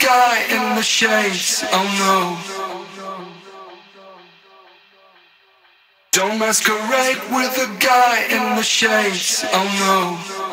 guy in the shades, oh no. Don't masquerade with a guy in the shades, oh no.